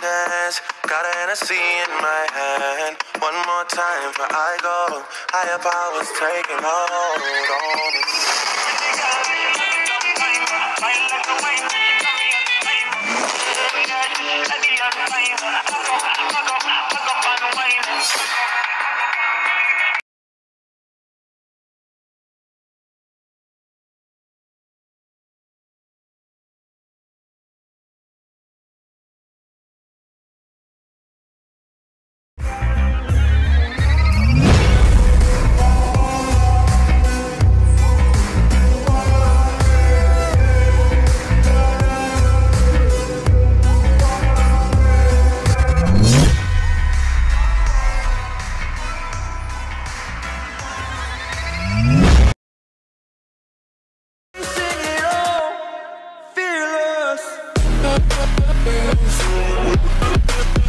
dance. Got a Hennessy in my hand. One more time for I go. Higher powers taking hold on me. Sing fearless.